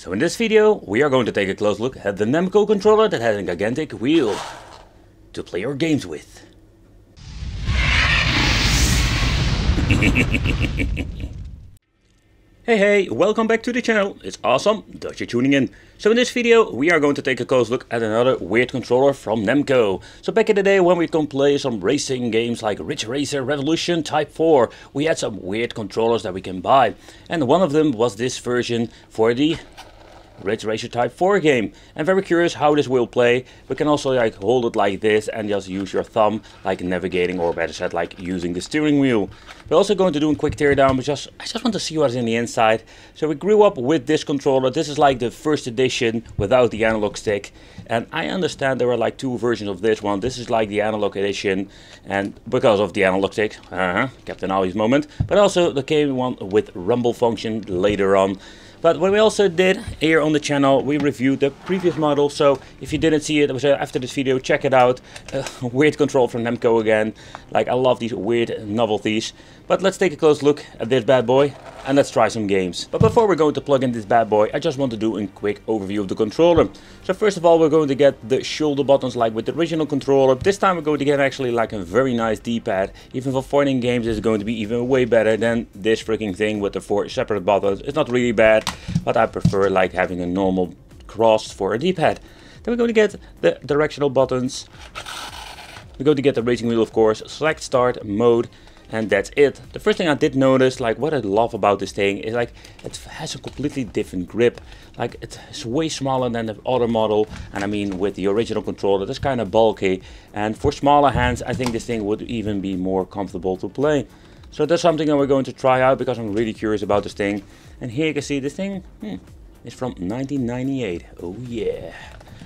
So in this video we are going to take a close look at the Namco controller that has a gigantic wheel to play your games with. Hey hey, welcome back to the channel. It's awesome that you're tuning in. So in this video we are going to take a close look at another weird controller from Namco. So back in the day when we can play some racing games like Ridge Racer Revolution Type 4, we had some weird controllers that we can buy. And one of them was this version for the Ridge Racer Type 4 game. I'm very curious how this will play. We can also like hold it like this and just use your thumb like navigating or better said like using the steering wheel. We're also going to do a quick teardown because I just want to see what's in the inside. So we grew up with this controller. This is like the first edition without the analog stick. And I understand there are like two versions of this one. This is like the analog edition and because of the analog stick, uh -huh, Captain Obvious moment. But also the came one with rumble function later on. But what we also did here on the channel, we reviewed the previous model. So if you didn't see it, uh, after this video, check it out. Uh, weird control from Namco again. Like I love these weird novelties. But let's take a close look at this bad boy and let's try some games. But before we're going to plug in this bad boy, I just want to do a quick overview of the controller. So first of all, we're going to get the shoulder buttons like with the original controller. This time we're going to get actually like a very nice D-pad. Even for fighting games, it's going to be even way better than this freaking thing with the four separate buttons. It's not really bad, but I prefer like having a normal cross for a D-pad. Then we're going to get the directional buttons. We're going to get the racing wheel, of course, select start, mode, and that's it. The first thing I did notice, like what I love about this thing is like it has a completely different grip. Like it's way smaller than the other model and I mean with the original controller it's kind of bulky and for smaller hands I think this thing would even be more comfortable to play. So that's something that we're going to try out because I'm really curious about this thing. And here you can see this thing hmm, is from 1998. Oh yeah.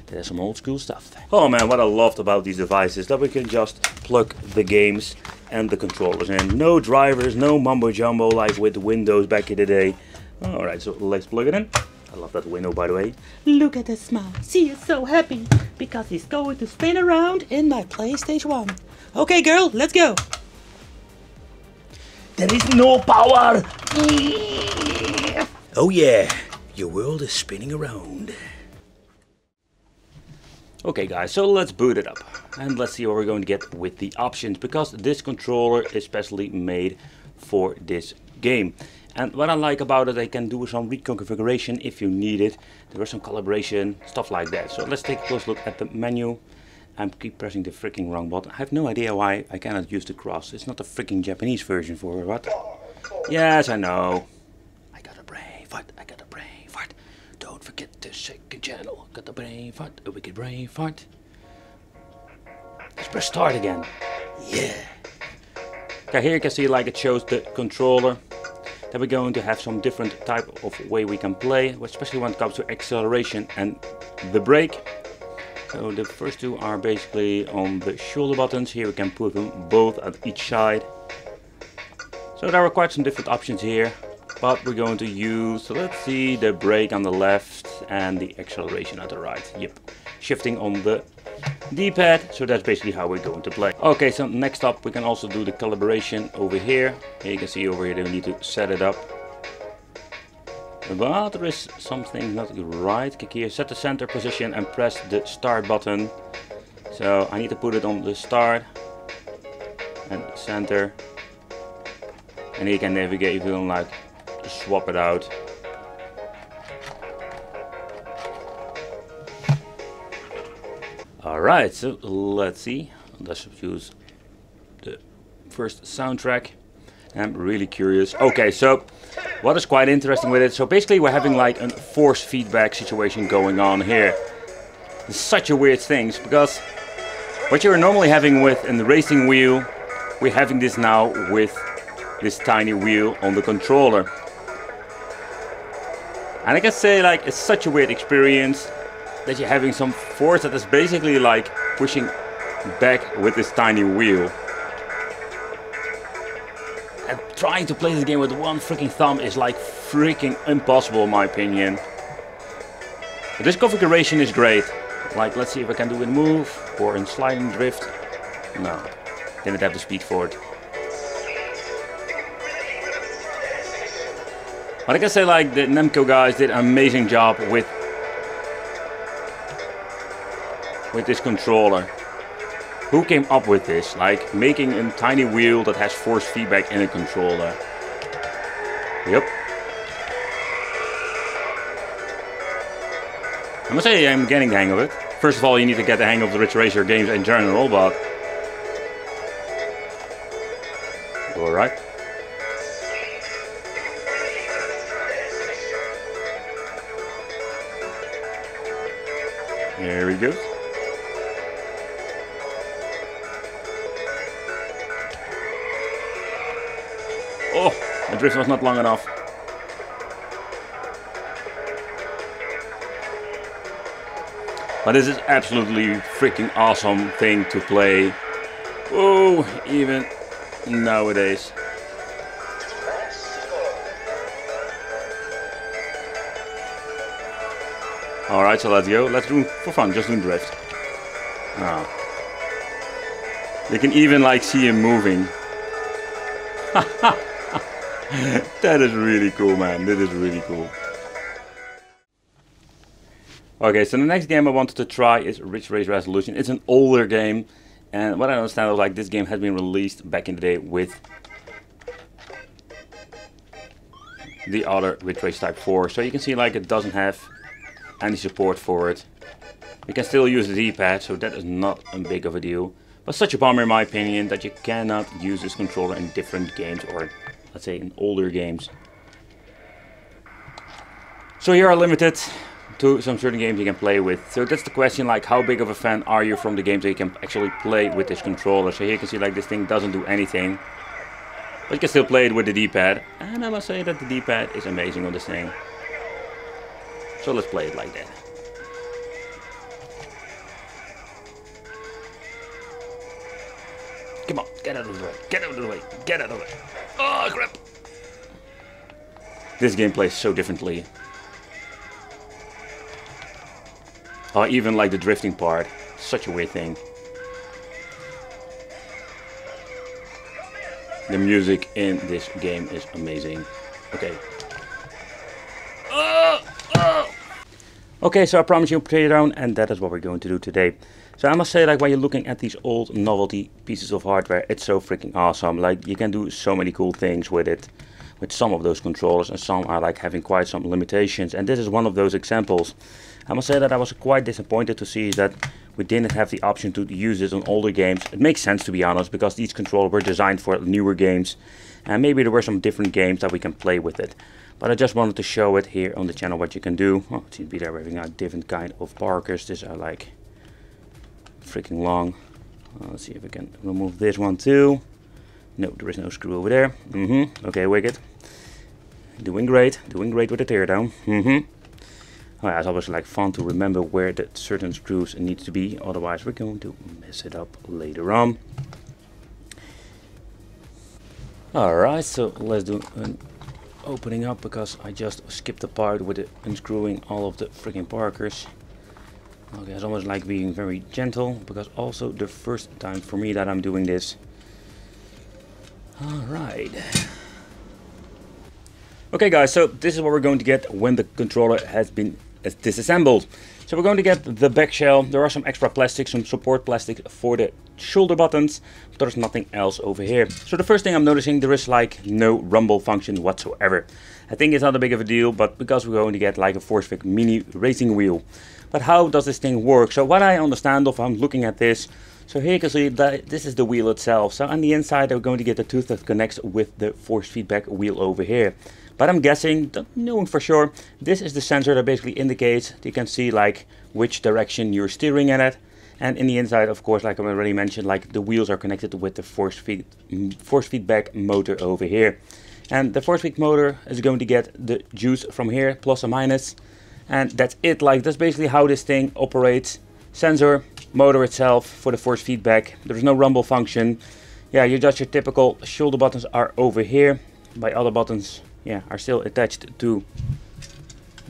There's some old school stuff. Oh man, what I loved about these devices that we can just plug the games and the controllers in. No drivers, no mumbo jumbo like with Windows back in the day. Alright, so let's plug it in. I love that window by the way. Look at the smile. She is so happy because he's going to spin around in my PlayStation 1. Okay girl, let's go. There is no power. Oh yeah, your world is spinning around. Okay guys, so let's boot it up and let's see what we're going to get with the options because this controller is specially made for this game. And what I like about it, I can do some reconfiguration if you need it. There is some calibration, stuff like that. So let's take a close look at the menu. I'm keep pressing the freaking wrong button. I have no idea why I cannot use the cross. It's not the freaking Japanese version for what? Yes, I know. I got a brain fart. I got a brain fart. Don't forget the second channel. Got a brain fart. A wicked brain fart. Let's press start again. Yeah. Okay, here you can see like it shows the controller. Then we're going to have some different type of way we can play, especially when it comes to acceleration and the brake. So the first two are basically on the shoulder buttons. Here we can put them both at each side. So there are quite some different options here. But we're going to use, so let's see, the brake on the left and the acceleration at the right. Yep, shifting on the D-pad, so that's basically how we're going to play. Okay, so next up we can also do the calibration over here. here you can see over here that we need to set it up. But there is something not right. Click here, set the center position and press the start button. So I need to put it on the start and center. And here you can navigate if you don't like swap it out. Alright, so let's see. Let's use the first soundtrack. I'm really curious. Okay, so what is quite interesting with it, so basically we're having like a force feedback situation going on here. It's such a weird thing because what you're normally having with in the racing wheel, we're having this now with this tiny wheel on the controller. And I can say like it's such a weird experience that you're having some force that is basically like pushing back with this tiny wheel. And trying to play this game with one freaking thumb is like freaking impossible in my opinion. But this configuration is great. Like let's see if I can do a move or in sliding drift. No, didn't have the speed for it. But I can say like the Namco guys did an amazing job with with this controller. Who came up with this? Like making a tiny wheel that has force feedback in a controller. Yep. I must say I'm getting the hang of it. First of all, you need to get the hang of the Ridge Racer games in general, but... Alright. Oh, the drift was not long enough. But this is absolutely freaking awesome thing to play. Oh, even nowadays. Alright, so let's go. Let's do for fun, just do drift. Ah. Oh. You can even like see him moving. that is really cool, man. That is really cool. Okay, so the next game I wanted to try is Ridge Racer Revolution. It's an older game, and what I understand is like this game has been released back in the day with the other Ridge Racer Type 4. So you can see like it doesn't have any support for it. You can still use the D-pad, so that is not a big of a deal. But such a bummer in my opinion that you cannot use this controller in different games or let's say in older games. So you are limited to some certain games you can play with. So that's the question, like how big of a fan are you from the games that you can actually play with this controller. So here you can see like this thing doesn't do anything. But you can still play it with the D-pad. And I must say that the D-pad is amazing on this thing. So let's play it like that. Come on, get out of the way, get out of the way, get out of the way. Oh crap! This game plays so differently. Oh, even like the drifting part. Such a weird thing. The music in this game is amazing. Okay. Okay, so I promise you'll play around and that is what we're going to do today. So I must say like when you're looking at these old novelty pieces of hardware, it's so freaking awesome. Like you can do so many cool things with it. With some of those controllers and some are like having quite some limitations. And this is one of those examples. I must say that I was quite disappointed to see that we didn't have the option to use this on older games. It makes sense to be honest, because these controllers were designed for newer games. And maybe there were some different games that we can play with it. But I just wanted to show it here on the channel what you can do. Oh, it seems to be there having a different kind of Parkers. These are like freaking long. Uh, let's see if we can remove this one too. No, there is no screw over there. Mm-hmm. Okay, Wicked. Doing great. Doing great with the teardown. Mm-hmm. Oh, yeah, it's always like fun to remember where the certain screws need to be, otherwise we're going to mess it up later on. Alright, so let's do an opening up because I just skipped the part with the unscrewing all of the freaking Parkers. Okay, it's almost like being very gentle because also the first time for me that I'm doing this. Alright. Okay guys, so this is what we're going to get when the controller has been disassembled. So we're going to get the back shell. There are some extra plastic, some support plastic for the shoulder buttons, but there's nothing else over here. So the first thing I'm noticing, there is like no rumble function whatsoever. I think it's not a big of a deal, but because we're going to get like a ForceFic mini racing wheel. But how does this thing work? So what I understand of, I'm looking at this, so here you can see that this is the wheel itself. So on the inside, we're going to get the tooth that connects with the force feedback wheel over here. But I'm guessing, knowing for sure, this is the sensor that basically indicates, you can see like which direction you're steering in it. And in the inside, of course, like I already mentioned, like the wheels are connected with the force, feed, mm, force feedback motor over here. And the force feedback motor is going to get the juice from here, plus or minus. And that's it, like that's basically how this thing operates. Sensor, motor itself for the force feedback. There's no rumble function. Yeah, you just your typical shoulder buttons are over here. By other buttons, yeah, are still attached to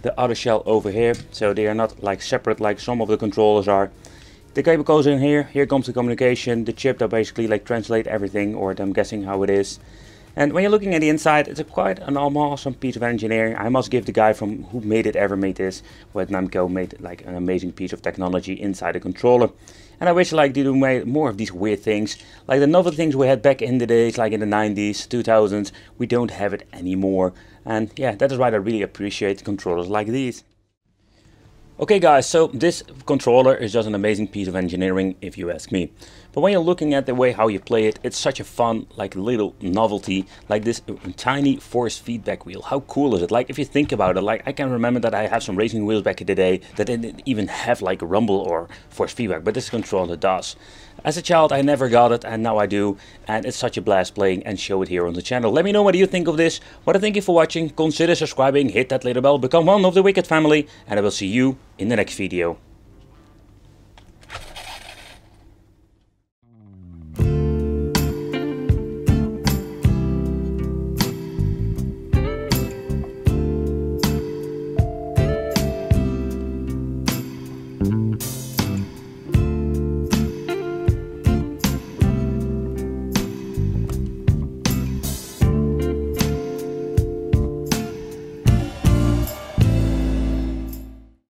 the other shell over here. So they are not like separate like some of the controllers are. The cable goes in here. Here comes the communication, the chip that basically like translate everything, or I'm guessing how it is. And when you're looking at the inside, it's quite an awesome piece of engineering. I must give the guy from who made it ever made this, with Namco made like an amazing piece of technology inside the controller. And I wish like they do made more of these weird things, like the novel things we had back in the days, like in the 90s, 2000s. We don't have it anymore. And yeah, that is why I really appreciate controllers like these. Okay guys, so this controller is just an amazing piece of engineering if you ask me. But when you're looking at the way how you play it, it's such a fun like little novelty, like this uh, tiny force feedback wheel. How cool is it? Like if you think about it, like I can remember that I have some racing wheels back in the day that didn't even have like rumble or force feedback, but this controller does. As a child I never got it and now I do and it's such a blast playing and show it here on the channel. Let me know what you think of this, what I thank you for watching, consider subscribing, hit that little bell, become one of the Wicked family and I will see you in the next video.